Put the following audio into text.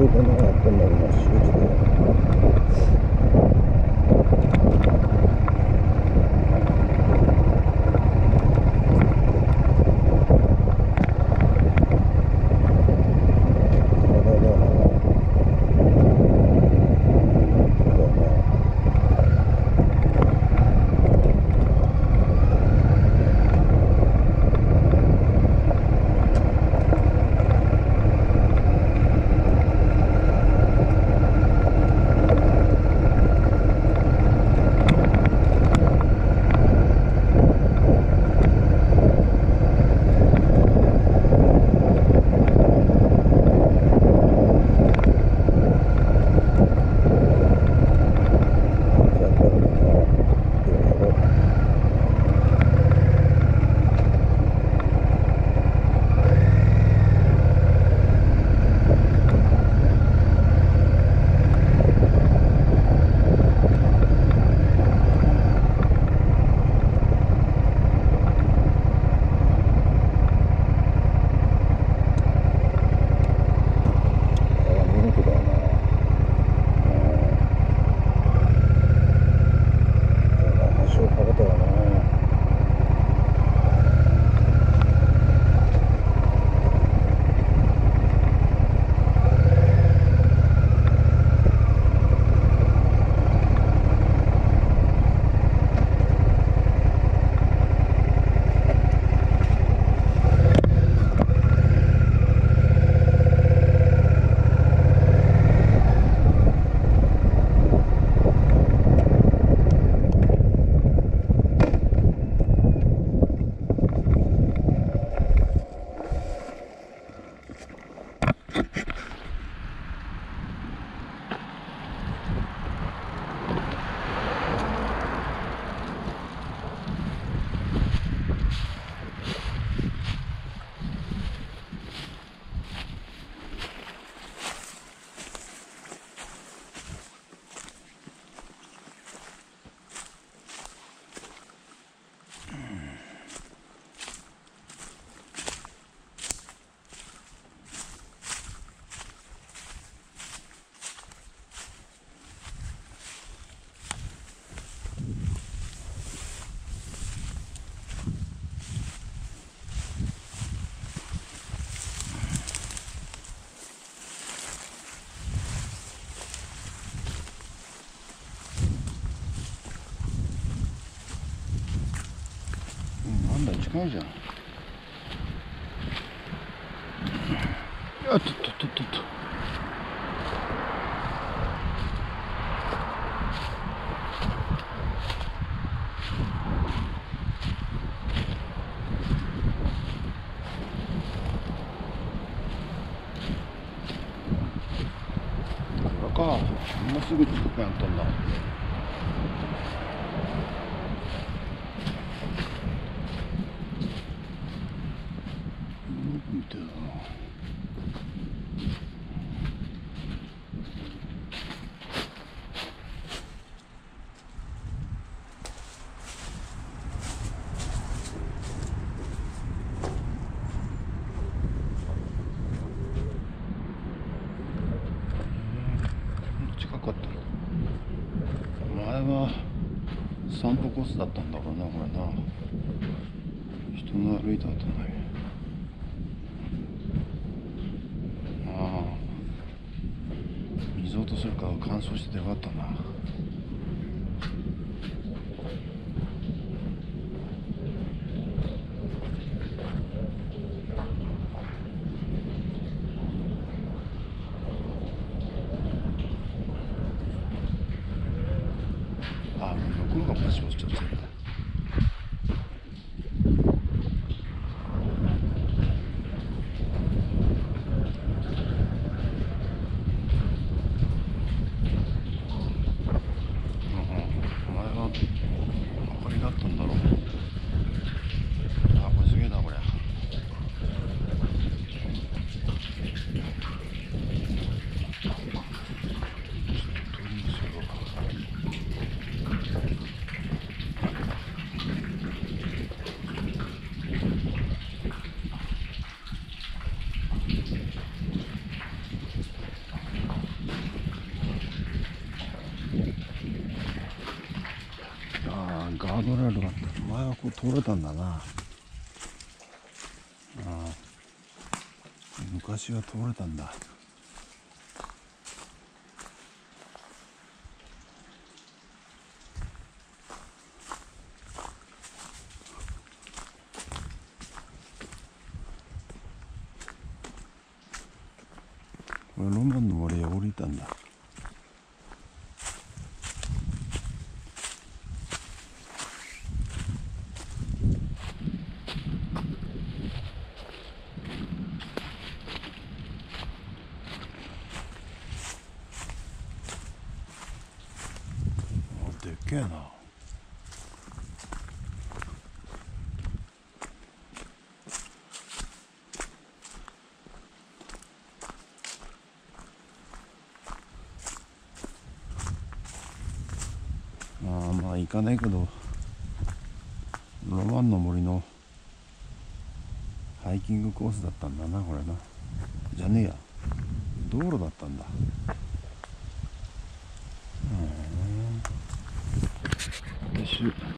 こうかなと思います。近いじゃん。あっとっとっとっとっとこれか。もうすぐ近くにあったんだ。見てよ近かった。前は散歩コースだったんだろうなこれな。人の歩いた後ないああ水落とするから乾燥しててよかったなあ向こうがパチパチちゃってんだうん前は明かりだったんだろうあこれすげえなこれ通りますよああガードレールがあった。前はこう通れたんだな。ああ昔は通れたんだ。これロマンの森へ降りたんだ。あでっけえな。まあまあ行かないけどロマンの森のハイキングコースだったんだなこれな。じゃねえや。道路だったんだ。うんよし